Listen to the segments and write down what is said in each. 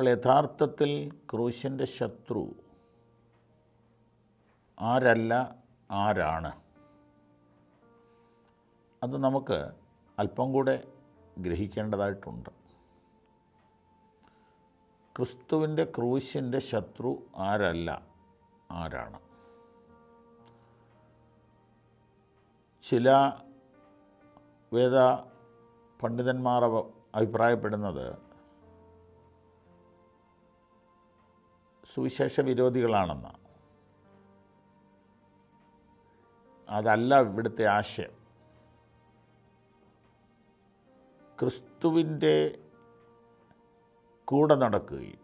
അപ്പോൾ യഥാർത്ഥത്തിൽ ക്രൂശന്റെ ശത്രു ആരല്ല ആരാണ്? അത് നമുക്ക് അല്പം കൂടെ ഗ്രഹിക്കേണ്ടതായിട്ടുണ്ട്. ക്രിസ്തുവിന്റെ ക്രൂശിന്റെ ശത്രു ആരല്ല ആരാണ്? ചില വേദ പണ്ഡിതന്മാർ അഭിപ്രായപ്പെടുന്നത് സുവിശേഷ വിരോധികളാണെന്ന് അതല്ല ഇവിടുത്തെ ആശയം. ക്രിസ്തുവിന്റെ കൂടെ നടക്കുകയും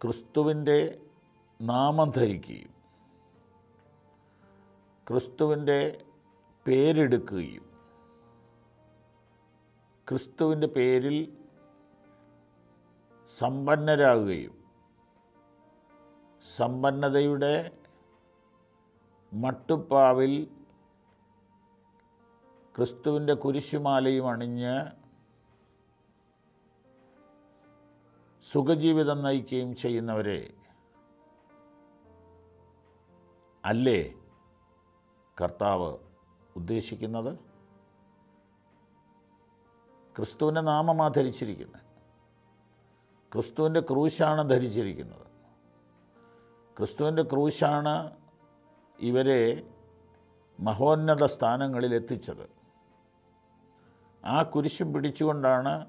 ക്രിസ്തുവിന്റെ നാമം ധരിക്കുകയും ക്രിസ്തുവിന്റെ പേരെടുക്കുകയും ക്രിസ്തുവിന്റെ പേരിൽ സമ്പന്നരാകുകയും സമ്പന്നതയുടെ മട്ടുപ്പാവിൽ ക്രിസ്തുവിന്റെ കുരിശുമാലയും അണിഞ്ഞ് സുഖജീവിതം നയിക്കുകയും ചെയ്യുന്നവരെ അല്ലേ കർത്താവ് ഉദ്ദേശിക്കുന്നത്? ക്രിസ്തുവിന്റെ നാമമാണ് ധരിച്ചിരിക്കുന്നത് ക്രിസ്തുവിന്റെ ക്രൂശാണ് ധരിച്ചിരിക്കുന്നത്. ക്രിസ്തുവിന്റെ ക്രൂശാണ് ഇവരെ മഹോന്നത സ്ഥാനങ്ങളിൽ എത്തിച്ചത്. ആ കുരിശും പിടിച്ചുകൊണ്ടാണ്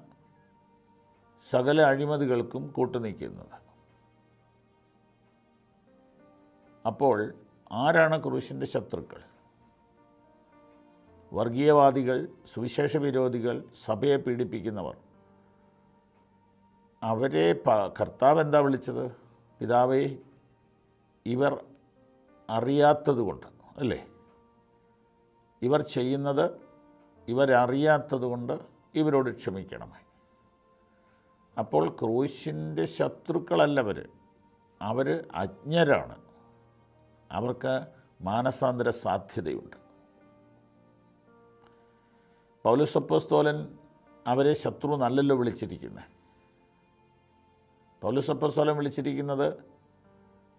സകല അഴിമതികൾക്കും കൂട്ടുനിൽക്കുന്നത് അപ്പോൾ ആരാണ് ക്രൂശിന്റെ ശത്രുക്കൾ? വർഗീയവാദികൾ സുവിശേഷ വിരോധികൾ സഭയെ പീഡിപ്പിക്കുന്നവർ. അവരെ കർത്താവ് എന്താ വിളിച്ചത്? പിതാവേ ഇവർ അറിയാത്തതുകൊണ്ട് അല്ലേ? ഇവർ ചെയ്യുന്നത് ഇവരറിയാത്തതുകൊണ്ട് ഇവരോട് ക്ഷമിക്കണമേ. അപ്പോൾ ക്രൂശിന്റെ ശത്രുക്കളല്ലവർ അവർ അജ്ഞരാണ്. അവർക്ക് മാനസാന്തര സാധ്യതയുണ്ട്. പൗലുസപ്പോസ്തോലൻ അവരെ ശത്രു നല്ലല്ലോ വിളിച്ചിരിക്കുന്നത്. പൗലുസപ്പോസ്തോലൻ വിളിച്ചിരിക്കുന്നത്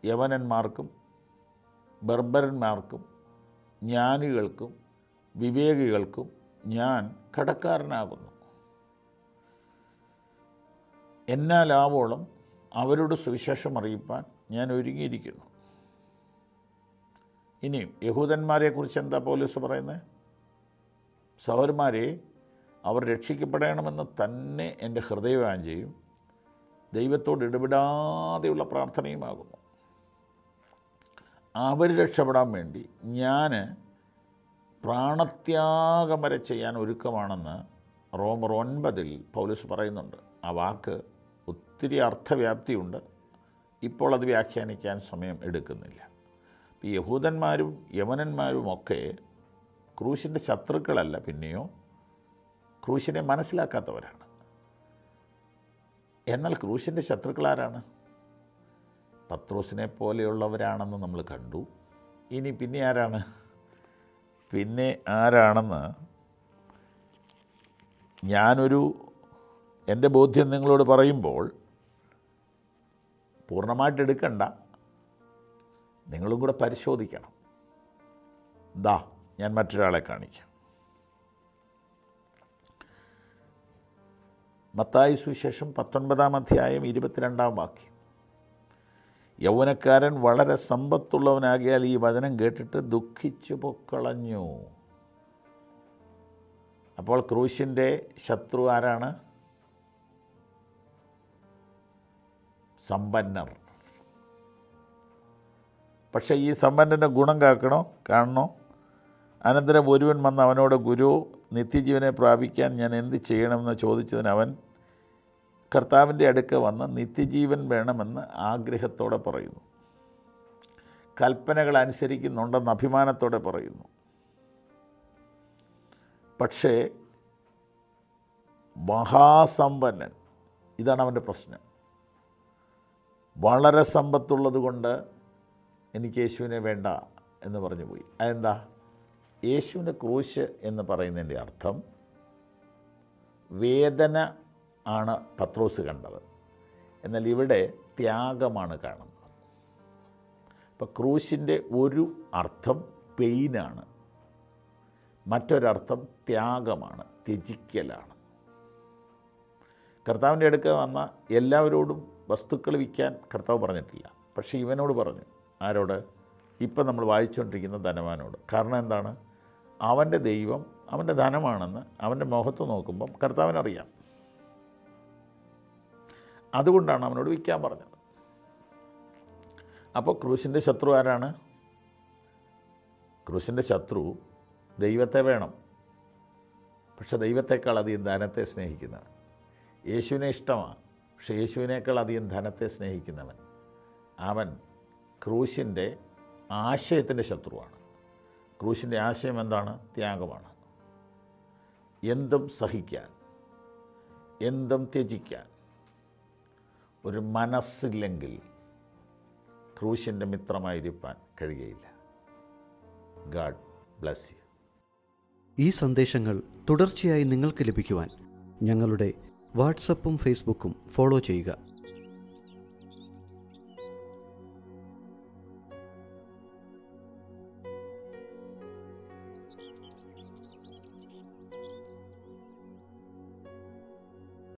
യവനന്മാർക്കും ബർബരന്മാർക്കും ജ്ഞാനികൾക്കും വിവേകികൾക്കും ഞാൻ കടക്കാരനാകുന്നു. എന്നാലാവോളം അവരുടെ സുവിശേഷം അറിയിപ്പാൻ ഞാൻ ഒരുങ്ങിയിരിക്കുന്നു. ഇനിയും യഹൂദന്മാരെക്കുറിച്ച് എന്താ പോലീസ് പറയുന്നത് സഹോദരന്മാരെ അവർ രക്ഷിക്കപ്പെടണമെന്ന് തന്നെ എന്റെ ഹൃദയവാഞ്ചയും ദൈവത്തോട് ഇടപെടാതെയുള്ള പ്രാർത്ഥനയുമാകുന്നു. അവർ രക്ഷപ്പെടാൻ വേണ്ടി ഞാൻ പ്രാണത്യാഗം വരെ ചെയ്യാൻ ഒരുക്കമാണെന്ന് റോമർ ഒൻപതിൽ പൗലൂസ് പറയുന്നുണ്ട്. ആ വാക്ക് ഒത്തിരി അർത്ഥവ്യാപ്തിയുണ്ട്. ഇപ്പോൾ അത് വ്യാഖ്യാനിക്കാൻ സമയം എടുക്കുന്നില്ല. ഈ യഹൂദന്മാരും യമനന്മാരും ഒക്കെ ക്രൂശിന്റെ ശത്രുക്കളല്ല പിന്നെയോ? ക്രൂശിനെ മനസ്സിലാക്കാത്തവരാണ്. എന്നാൽ ക്രൂശിന്റെ ശത്രുക്കൾ ആരാണ്? പത്രോസിനെ പോലെയുള്ളവരാണെന്ന് നമ്മൾ കണ്ടു. ഇനി പിന്നെ ആരാണ്? പിന്നെ ആരാണെന്ന് ഞാനൊരു എന്റെ ബോധ്യം നിങ്ങളോട് പറയുമ്പോൾ പൂർണമായിട്ട് എടുക്കണ്ട. നിങ്ങളും കൂടെ പരിശോധിക്കണം. ദാ ഞാൻ മറ്റൊരാളെ കാണിക്കാം. മത്തായി സുശേഷം പത്തൊൻപതാം അധ്യായം ഇരുപത്തിരണ്ടാം വാക്യം. യൗവനക്കാരൻ വളരെ സമ്പത്തുള്ളവനാകിയാൽ ഈ വചനം കേട്ടിട്ട് ദുഃഖിച്ചു പൊക്കളഞ്ഞു. അപ്പോൾ ക്രൂശിന്റെ ശത്രു ആരാണ്? സമ്പന്നർ. പക്ഷേ ഈ സമ്പന്നന്റെ ഗുണം കാക്കണോ? കാണണോ? അനന്തരം ഒരുവൻ വന്ന് അവനോട് ഗുരു നിത്യജീവനെ പ്രാപിക്കാൻ ഞാൻ എന്ത് ചെയ്യണമെന്ന് ചോദിച്ചതിന് അവൻ കർത്താവിന്റെ അടുക്ക വന്ന് നിത്യജീവൻ വേണമെന്ന് ആഗ്രഹത്തോടെ പറയുന്നു. കൽപ്പനകൾ അനുസരിക്കുന്നുണ്ടെന്ന് അഭിമാനത്തോടെ പറയുന്നു. പക്ഷേ മഹാസമ്പന്നൻ ഇതാണ് അവന്റെ പ്രശ്നം. വളരെ സമ്പത്തുള്ളത് കൊണ്ട് എനിക്ക് യേശുവിനെ വേണ്ട എന്ന് പറഞ്ഞു പോയി. അതെന്താ? യേശുവിന്റെ ക്രൂശ് എന്ന് പറയുന്നതിന്റെ അർത്ഥം വേദന ആണ് പത്രോസ് കണ്ടത്. എന്നാൽ ഇവിടെ ത്യാഗമാണ് കാണുന്നത്. ഇപ്പം ക്രൂശിന്റെ ഒരു അർത്ഥം പെയിനാണ്. മറ്റൊരർത്ഥം ത്യാഗമാണ് ത്യജിക്കലാണ്. കർത്താവിന്റെ അടുക്ക വന്ന എല്ലാവരോടും വസ്തുക്കൾ വിൽക്കാൻ കർത്താവ് പറഞ്ഞിട്ടില്ല. പക്ഷേ ഇവനോട് പറഞ്ഞു ആരോട്? ഇപ്പം നമ്മൾ വായിച്ചുകൊണ്ടിരിക്കുന്ന ധനവാനോട്. കാരണം എന്താണ്? അവന്റെ ദൈവം അവന്റെ ധനമാണെന്ന് അവന്റെ മുഖത്ത് നോക്കുമ്പം കർത്താവിനറിയാം. അതുകൊണ്ടാണ് അവനോട് വിൽക്കാൻ പറഞ്ഞത്. അപ്പോൾ ക്രൂശിന്റെ ശത്രു ആരാണ്? ക്രൂശിന്റെ ശത്രു ദൈവത്തെ വേണം. പക്ഷെ ദൈവത്തെക്കാൾ അധികം ധനത്തെ സ്നേഹിക്കുന്നവൻ. യേശുവിനെ ഇഷ്ടമാണ്. പക്ഷെ യേശുവിനേക്കാൾ അധികം ധനത്തെ സ്നേഹിക്കുന്നവൻ. അവൻ ക്രൂശിന്റെ ആശയത്തിന്റെ ശത്രുവാണ്. ക്രൂശിന്റെ ആശയം എന്താണ്? ത്യാഗമാണ്. എന്തും സഹിക്കാൻ എന്തും ത്യജിക്കാൻ ഒരു മനസ്സില്ലെങ്കിൽ ക്രൂശിന്റെ മിത്രമായിരിക്കാൻ കഴിയയില്ല ഗാഡ് ബ്ലസ് യു. ഈ സന്ദേശങ്ങൾ തുടർച്ചയായി നിങ്ങൾക്ക് ലഭിക്കുവാൻ ഞങ്ങളുടെ വാട്സപ്പും ഫേസ്ബുക്കും ഫോളോ ചെയ്യുക.